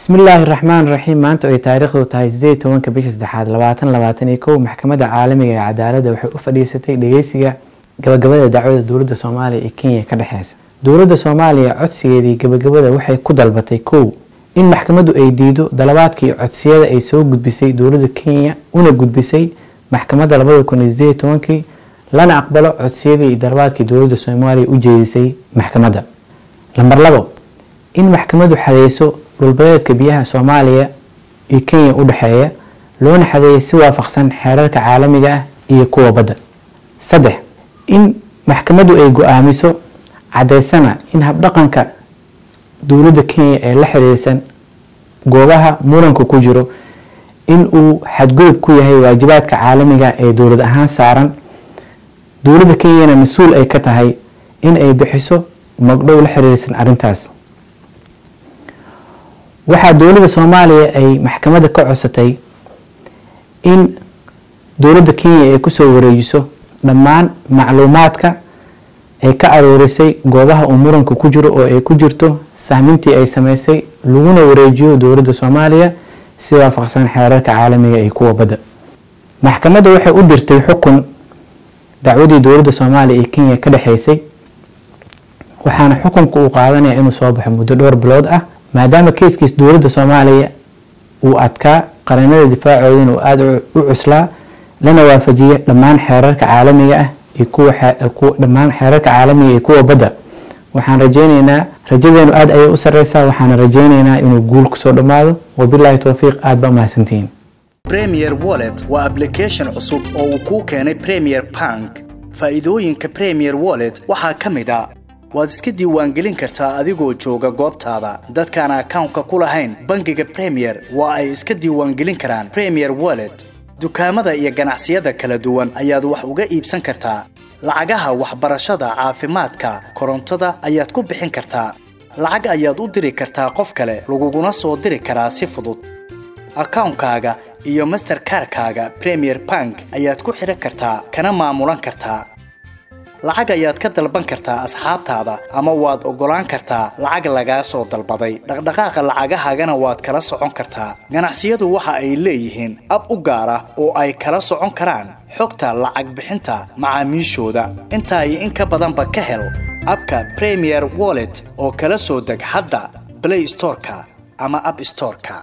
bismillaahi raxmaan raxiim maanta ay taariikhdu tahay sideed tobanka bisha saddexaad labaatan labaatan iyo kow maxkamadda caalamiga ee cadaaladda waxay u fadhiisatay dhageysiga gabagabada dacwada dowladda soomaaliya iyo kenya ka dhexeysa dowladda soomaaliya codsigeedii gabagabada waxay ku dalbatay kow in maxkamaddu ay diido dalabaadkii codsiyada ay soo gudbisay dowladda kenya una gudbisay maxkamadda labada kun iyo sideed tobankii lana aqbalo codsiyadii iyo dalabaadkii dowladda soomaaliya u jeedisay maxkamadda. Lambar labo in maxkamaddu xadeyso dhulbadeedka biyaha soomaaliya iyo kenya u dhexeeya loona xadeeyay si waafaqsan xeerarka caalamiga ah iyo kuwa badda. Saddex in maxkamaddu ay go'aamiso caddeysana in habdhaqanka dowladda kenya ee la xiriirsan goobaha muranka ku jiro in uu xadgudub ku yahay waajibaadka caalamiga ee dowlad ahaan saaran. Dowladda kenyana mas'uul ay ka tahay in ay bixiso magdhow la xiriirsan arrintaas waxaa dowladda soomaaliya ay maxkamadda ka codsatay in dowladda kenya ay ku soo wareejiso dhammaan macluumaadka ay ka aroorisay goobaha uu muranka ku jiro oo ay ku jirto sahmintii ay sameysay laguna wareejiyo dowladda soomaaliya si waafaqsan xeerarka caalamiga iyo kuwa badda. Maxkamadda waxay u dirtay xukun dacwadii dowladda soomaaliya iyo kenya ka dhexeysay waxaana xukunka uu qaadanaya inuu soo baxo muddo dhowr bilood ah maadaama keiskiis dowladda soomaaliya uu adkaa qaranada difaacoodana uu aada u cuslaa lana waafajiya dhammaan xeerarka caalamiga ah dhammaan xeerarka caalamiga iyo kuwa badda. Waxaan rajeyneynaa rajadeenu aada ayay u sareysaa waxaana rajeyneynaa inuu guul ku soo dhammaado. Wabilaahi towfiiq aada ba umahadsantihiin premier wallet waa application cusub oo uu kuu keenay premier bank. Faa'iidooyinka premier wallet waxaa ka mid a waad iska diiwaangelin kartaa adigoo jooga goobtaada. Dadkaan akawnka ku lahayn bangiga premier waa ay iska diiwaangelin karaan premier wallet. Dukaamada iyo ganacsiyada kala duwan ayaad wax uga iibsan kartaa. Lacagaha waxbarashada caafimaadka korontada ayaad ku bixin kartaa. Lacag ayaad u diri kartaa qof kale laguguna soo diri karaa si fudud. Akawnkaaga iyo masterkarkaaga premier bank ayaad ku xidhan kartaa kana maamulan kartaa lacag ayaad ka dalban kartaa asxaabtaada ama waad oggolaan kartaa lacag lagaa soo dalbaday dhaqdhaqaaqa lacagahaagana waad kala socon kartaa. Ganacsiyadu waxa ay leeyihiin ab u gaar ah oo ay kala socon karaan xogta lacag bixinta macaamiishooda. Intaa in ka badanba ka hel abka premier wallet oo kala soo deg hadda blay storeka ama ab storeka